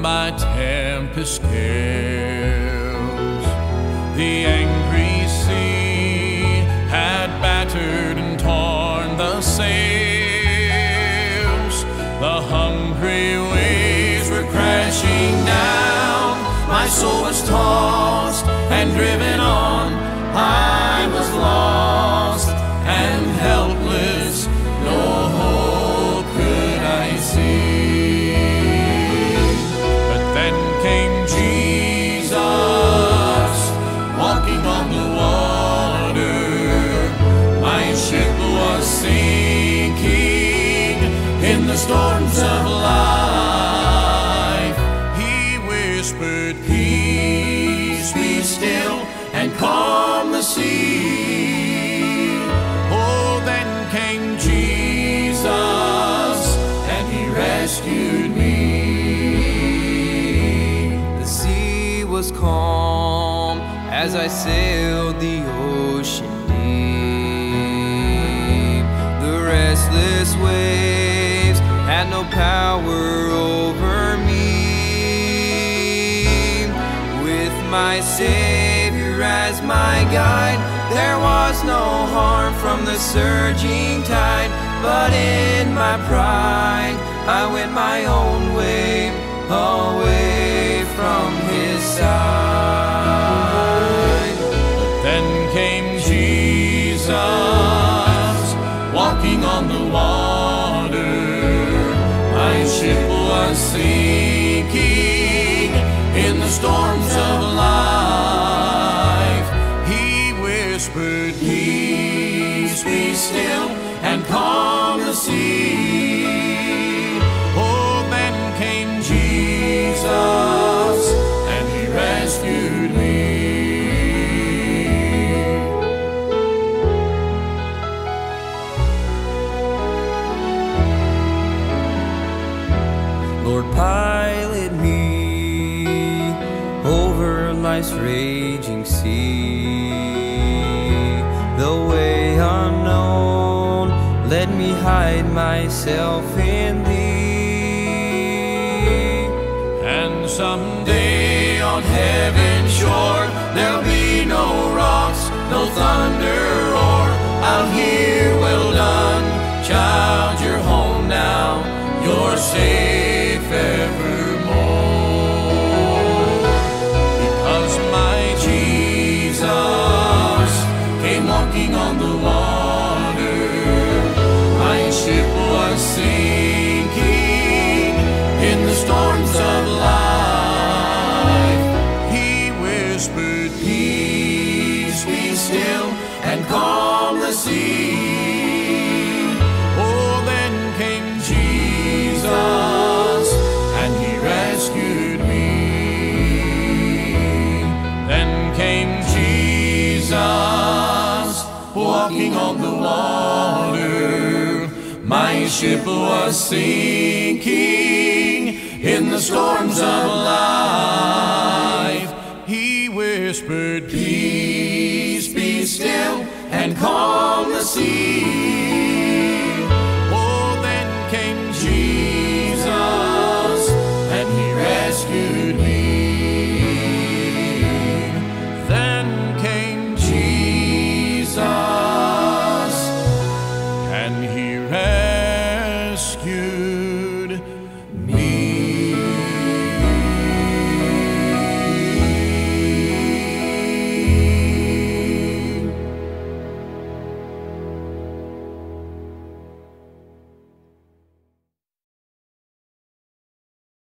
My tempest gales. The angry sea had battered and torn the sails. The hungry waves were crashing down. My soul was tossed and driven whispered, Peace, be still, and calm the sea. Oh, then came Jesus, and he rescued me. The sea was calm as I sailed the ocean deep. The restless waves had no power my Savior as my guide, there was no harm from the surging tide. But in my pride, I went my own way, away from His side. Then came Jesus, walking on the water. My ship was sinking still, and calm the sea. Oh, then came Jesus, and he rescued me. Lord, pilot me over life's raging sea. The way unknown, let me hide myself in thee. And someday on heaven's shore there'll be no rocks, no thunder roar. I'll hear, well done, child, you're home now. You're safe evermore. Because my Jesus came walking on the water. walking on the water. My ship was sinking in the storms of life. He whispered, Peace be still, and calm.